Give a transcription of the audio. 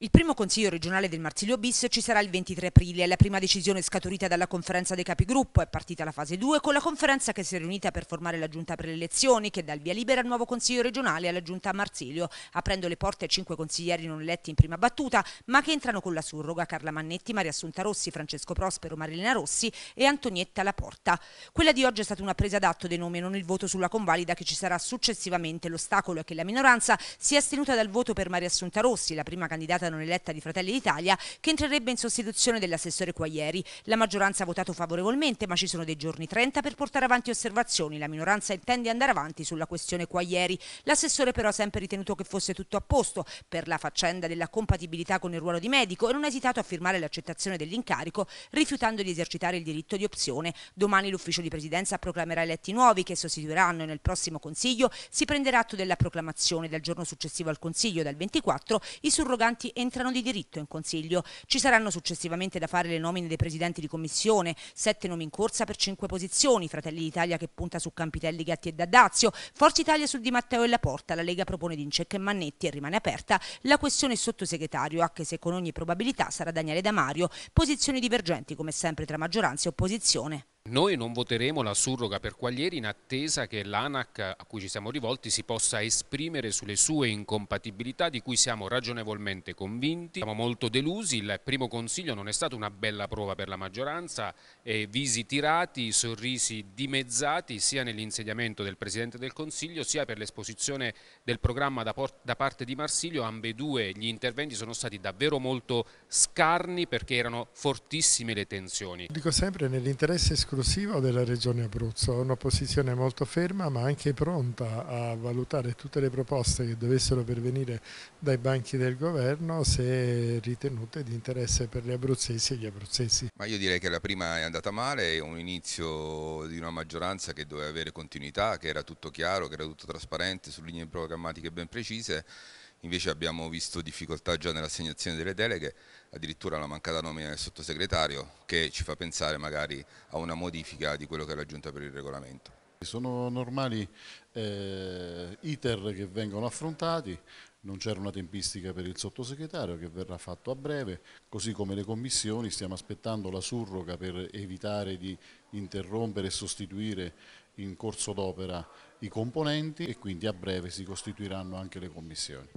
Il primo consiglio regionale del Marsilio bis ci sarà il 23 aprile. La prima decisione scaturita dalla conferenza dei capigruppo è partita la fase 2 con la conferenza che si è riunita per formare la giunta per le elezioni che dà il via libera al nuovo consiglio regionale e alla giunta a Marsilio, aprendo le porte ai cinque consiglieri non eletti in prima battuta, ma che entrano con la surroga Carla Mannetti, Maria Assunta Rossi, Francesco Prospero, Marilena Rossi e Antonietta Laporta. Quella di oggi è stata una presa d'atto dei nomi e non il voto sulla convalida che ci sarà successivamente. L'ostacolo è che la minoranza si è astenuta dal voto per Maria Assunta Rossi, la prima candidata non eletta di Fratelli d'Italia che entrerebbe in sostituzione dell'assessore Quaglieri. La maggioranza ha votato favorevolmente ma ci sono dei giorni 30 per portare avanti osservazioni. La minoranza intende andare avanti sulla questione Quaglieri. L'assessore però ha sempre ritenuto che fosse tutto a posto per la faccenda della compatibilità con il ruolo di medico e non ha esitato a firmare l'accettazione dell'incarico rifiutando di esercitare il diritto di opzione. Domani l'ufficio di presidenza proclamerà eletti nuovi che sostituiranno e nel prossimo consiglio si prenderà atto della proclamazione dal giorno successivo al consiglio dal 24 i surroganti entrano di di diritto in Consiglio. Ci saranno successivamente da fare le nomine dei presidenti di commissione, sette nomi in corsa per cinque posizioni, Fratelli d'Italia che punta su Campitelli, Gatti e Daddazio, Forza Italia su Di Matteo e Laporta, la Lega propone Dincecca e Mannetti e rimane aperta la questione sottosegretario, anche se con ogni probabilità sarà Daniele Damario, posizioni divergenti come sempre tra maggioranza e opposizione. Noi non voteremo la surroga per Quaglieri in attesa che l'ANAC a cui ci siamo rivolti si possa esprimere sulle sue incompatibilità di cui siamo ragionevolmente convinti. Siamo molto delusi, il primo consiglio non è stata una bella prova per la maggioranza, eh, visi tirati, sorrisi dimezzati sia nell'insediamento del Presidente del Consiglio sia per l'esposizione del programma da, da parte di Marsilio. Ambedue gli interventi sono stati davvero molto scarni perché erano fortissime le tensioni. Dico sempre nell'interesse esclusivo esclusivo della Regione Abruzzo, una posizione molto ferma ma anche pronta a valutare tutte le proposte che dovessero pervenire dai banchi del governo se ritenute di interesse per gli abruzzesi e gli abruzzesi. Ma io direi che la prima è andata male, è un inizio di una maggioranza che doveva avere continuità, che era tutto chiaro, che era tutto trasparente, su linee programmatiche ben precise invece abbiamo visto difficoltà già nell'assegnazione delle deleghe, addirittura la mancata nomina del sottosegretario che ci fa pensare magari a una modifica di quello che la Giunta per il regolamento. Sono normali eh, iter che vengono affrontati, non c'era una tempistica per il sottosegretario che verrà fatto a breve, così come le commissioni stiamo aspettando la surroga per evitare di interrompere e sostituire in corso d'opera i componenti e quindi a breve si costituiranno anche le commissioni.